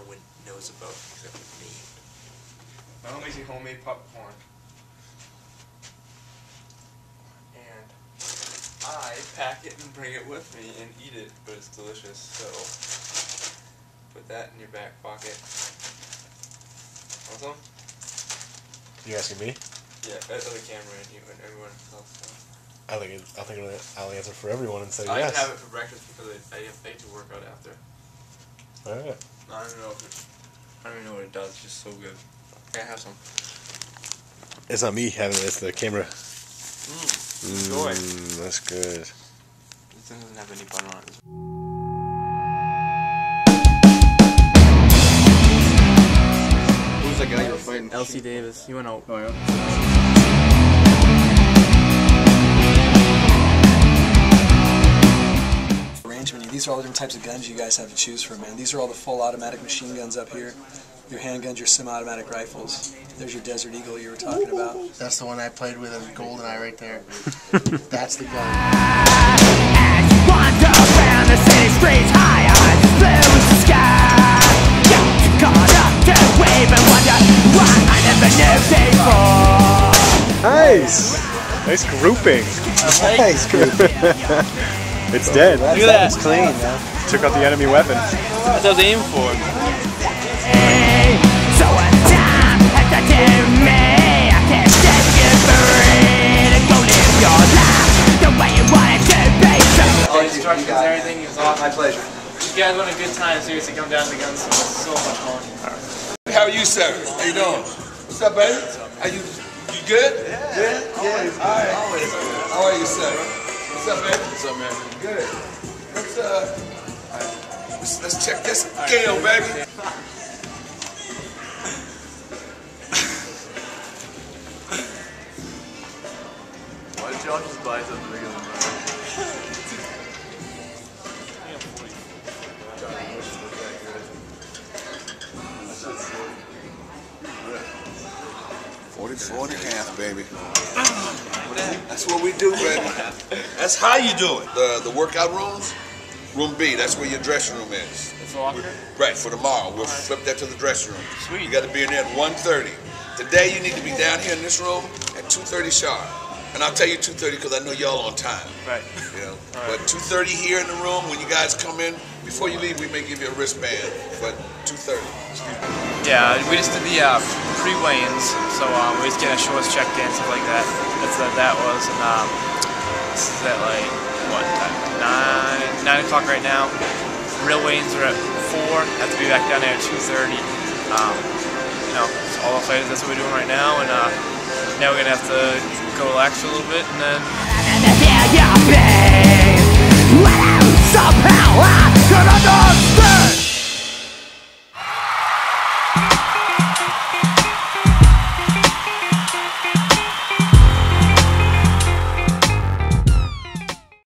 little secret that no one knows about except me. My mom makes me homemade popcorn. And I pack it and bring it with me and eat it, but it's delicious, so put that in your back pocket. Want some? You asking me? Yeah, that's the camera and you and everyone else. So. I think I think I'll answer for everyone and say I yes. didn't have it for breakfast because I, I, have, I had to work out after. All right. I don't know if it, I don't even know what it does. It's just so good. I have some. It's not me having it. It's the camera. Mm. Enjoy. Mm, that's good. This thing doesn't have any butter on it. Who's that guy you were fighting? LC Davis. He went out. Oh yeah. Arrangement. Are all the different types of guns you guys have to choose from, man. These are all the full automatic machine guns up here. Your handguns, your semi-automatic rifles. There's your Desert Eagle you were talking about. That's the one I played with in GoldenEye right there. That's the gun. Wander around the city streets, high eyes, blue as the sky. Got caught up to wave and wonder why I never knew before. Nice. Nice grouping. Nice, grouping. it's dead. Look at that. It's clean, man. Took out the enemy weapon. That's what I was aiming for. Hey, So when time has to do me, I can set you free to go live your life the way you want it to be. All the instructions and everything. It was. My pleasure. You guys want a good time. Seriously, come down to the gun school. It's so much fun. How are you, sir? How you doing? What's up, baby? Are you you good? Yeah. Yeah. yeah. All right. Always. How are you, sir? What's up, baby? What's up, man? Good. What's up? uh, right. let's, let's, check this scale, right. baby. Why did y'all just buy something bigger than that? 44 and a half, baby. That's what we do, baby. That's how you do it. The, the workout rooms, room B, that's where your dressing room is. It's locker? Right, for tomorrow. We'll flip that to the dressing room. Sweet. You got to be in there at 1.30. Today, you need to be down here in this room at 2.30 sharp. And I'll tell you 2:30 because I know y'all on time. Right. You know. But 2:30 here in the room when you guys come in. Before you leave, we may give you a wristband. But 2:30. Yeah, we just did the uh, pre-weigh-ins, so um, we just getting our shorts checked in, stuff like that. That's what that was, and um, this is at like what time? Nine nine o'clock right now. Real weigh-ins are at four. Have to be back down there at two thirty. Um, you know, all the fighters. That's what we're doing right now, and uh, now we're gonna have to relax a little bit, and then